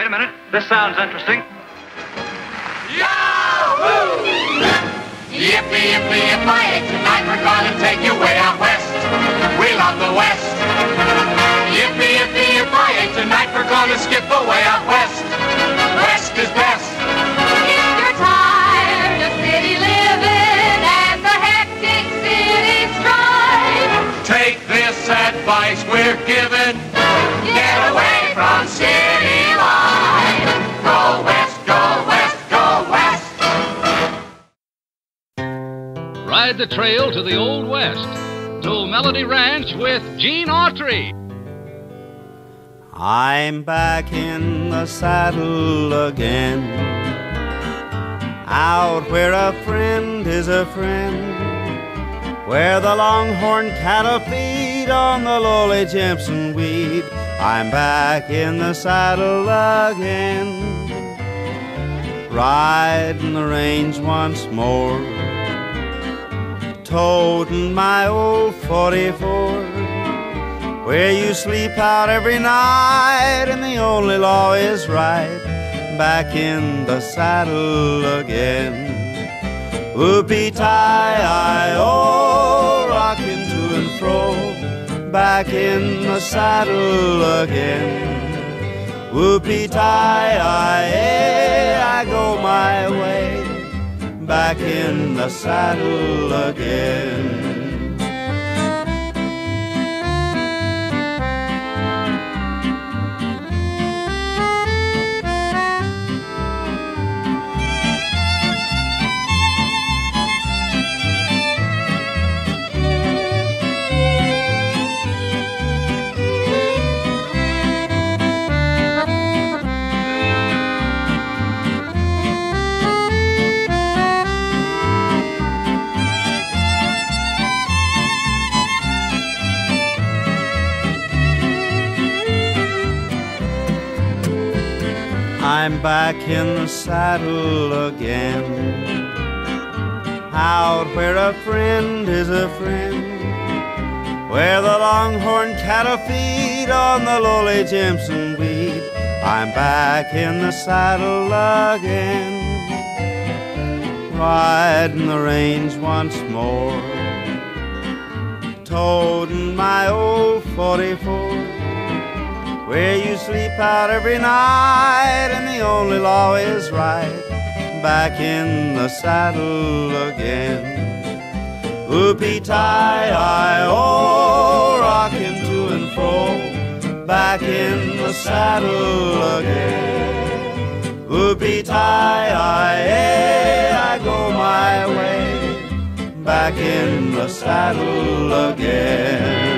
Wait a minute. This sounds interesting. Yahoo! Yippee, yippee, yippee, tonight we're gonna take you way out west. We love the west. Yippee, yippee, yippee, tonight we're gonna skip away out west. West is best. If you're tired of city living and the hectic city strife, Take this advice we're giving. Get away from city life. Ride the trail to the Old West. To Melody Ranch with Gene Autry. I'm back in the saddle again. Out where a friend is a friend. Where the longhorn cattle feed on the lowly Jimson weed. I'm back in the saddle again. Riding the range once more. Toting my old 44 where you sleep out every night and the only law is right back in the saddle again. Whoopee tie i oh rocking to and fro back in the saddle again. Whoopee tie i eh, back in the saddle again I'm back in the saddle again. Out where a friend is a friend. Where the longhorn cattle feed on the lowly Jimson weed. I'm back in the saddle again. Riding the range once more. Toting my old 44 where you sleep out every night and the only law is right. Back in the saddle again. Whoopee tie i oh rocking to and fro. Back in the saddle again. Whoopee tie i eh, i go my way. Back in the saddle again